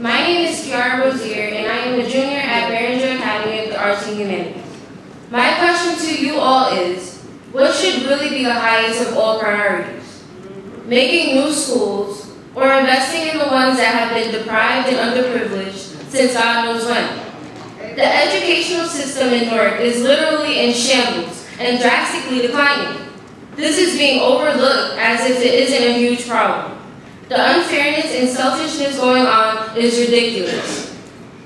My name is Kiara Rozier, and I am a junior at Barringer Academy of the Arts and Humanities. My question to you all is, what should really be the highest of all priorities? Making new schools, or investing in the ones that have been deprived and underprivileged since God knows when? The educational system in Newark is literally in shambles and drastically declining. This is being overlooked as if it isn't a huge problem. The unfairness and selfishness going on is ridiculous.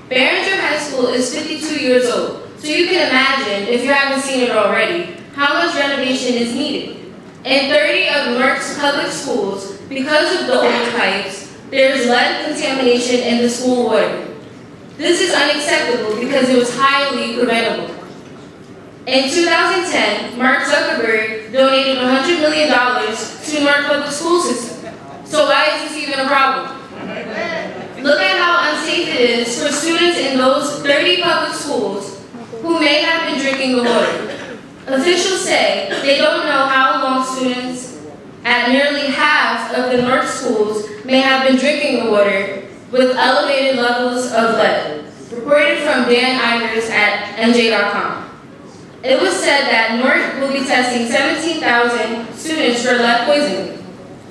Barringer High School is 52 years old, so you can imagine, if you haven't seen it already, how much renovation is needed. In 30 of Newark's public schools, because of the old pipes, there is lead contamination in the school water. This is unacceptable because it was highly preventable. In 2010, Mark Zuckerberg donated $100 million to Newark Public School System. So why is this even a problem? Look at how unsafe it is for students in those 30 public schools who may have been drinking the water. Officials say they don't know how long students at nearly half of the Newark schools may have been drinking the water with elevated levels of lead. Reported from Dan Ivers at NJ.com. It was said that Newark will be testing 17,000 students for lead poisoning.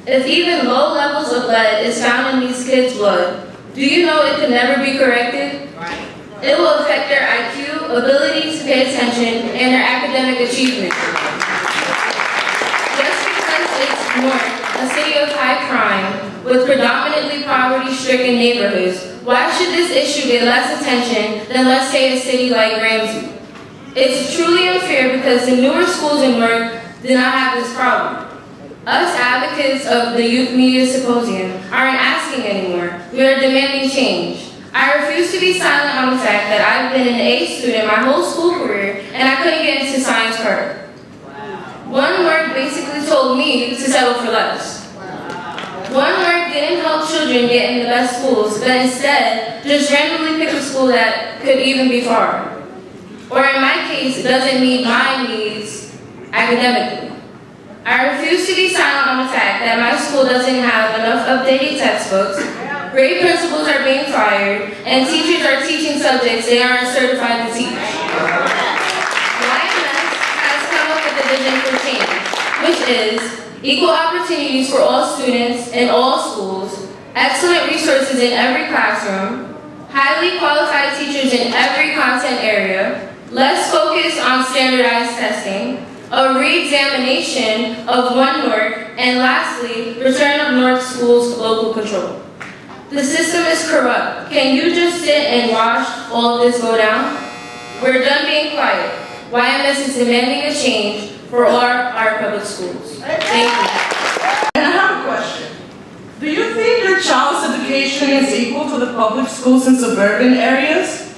If even low levels of lead is found in these kids' blood, do you know it can never be corrected? Right. It will affect their IQ, ability to pay attention, and their academic achievement. Just because it's Newark, a city of high crime, with predominantly poverty-stricken neighborhoods, why should this issue get less attention than, let's say, a city like Ramsey? It's truly unfair because the newer schools in Newark do not have this problem. Us advocates of the Youth Media Symposium aren't asking anymore. We are demanding change. I refuse to be silent on the fact that I've been an A student my whole school career and I couldn't get into Science Park. One Newark basically told me to settle for less. One Newark didn't help children get in the best schools, but instead just randomly pick a school that could even be far. Or in my case, it doesn't meet my needs academically. I refuse to be silent on the fact that my school doesn't have enough updated textbooks, grade principals are being fired, and teachers are teaching subjects they aren't certified to teach. YMS has come up with a vision for change, which is equal opportunities for all students in all schools, excellent resources in every classroom, highly qualified teachers in every content area, less focus on standardized testing, a re-examination of one Newark, and lastly, return of Newark schools to local control. The system is corrupt. Can you just sit and watch all of this go down? We're done being quiet. YMS is demanding a change for all our public schools. Thank you. And I have a question. Do you think your child's education is equal to the public schools in suburban areas?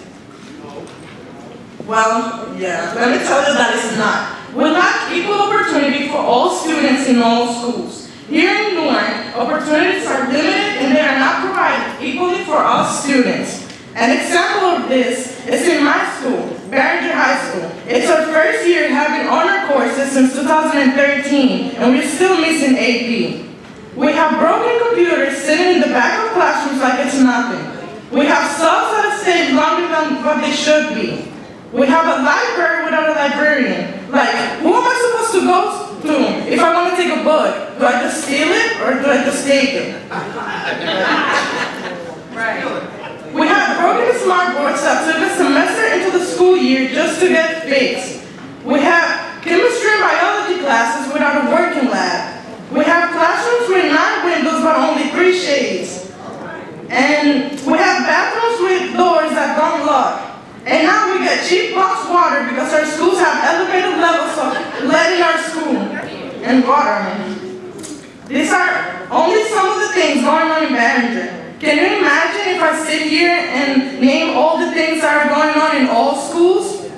Well, yeah, let me tell you that it's not. We lack equal opportunity for all in all schools. Here in Newark, opportunities are limited and they are not provided equally for all students. An example of this is in my school, Barringer High School. It's our first year having honor courses since 2013, and we're still missing AP. We have broken computers sitting in the back of classrooms like it's nothing. We have subs that stay longer than what they should be. We have a library without a librarian. Like, who am I supposed to go to if I want to take a book? Do I just steal it or do I just take it? right. We have broken smart boards that took a semester into the school year just to get fixed. We have chemistry and biology classes without a working lab. We have classrooms with nine windows but only three shades. And we have bathrooms with doors that don't lock. And now we get cheap box water because our schools have elevated levels of lead in our and water. These are only some of the things going on in Barringer. Can you imagine if I sit here and name all the things that are going on in all schools?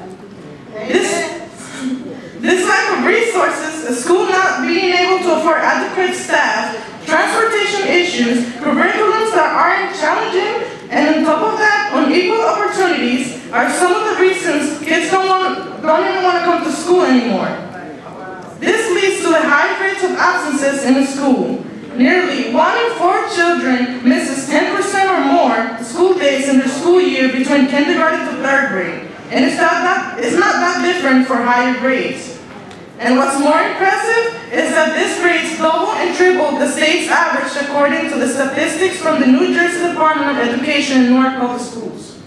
This, this lack of resources, a school not being able to afford adequate staff, transportation issues, curriculums that aren't challenging, and on top of that, unequal opportunities are some of the reasons kids don't, want, don't even want to come to school anymore. This leads to the high rates of absences in the school. Nearly one in four children misses 10% or more school days in their school year between kindergarten to third grade. And it's not that, it's not that different for higher grades. And what's more impressive is that this rates double and triple the state's average according to the statistics from the New Jersey Department of Education in Newark Public Schools.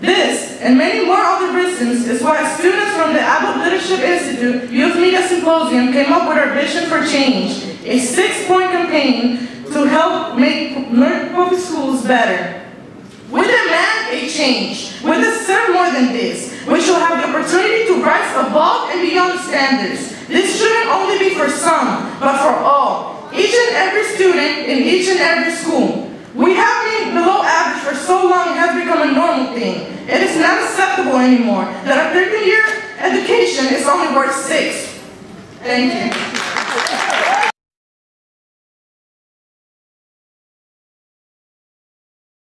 This and many more other reasons is why students from the Abbott Leadership Institute Youth Media Symposium came up with our Vision for Change, a six-point campaign to help make Public Schools better. We demand a change. We deserve more than this. We should have the opportunity to rise above and beyond standards. This shouldn't only be for some, but for all. Each and every student in each and every school. We have been below average for so long it has become a normal thing. It is not acceptable anymore that a 13-year education is only worth six. Thank you.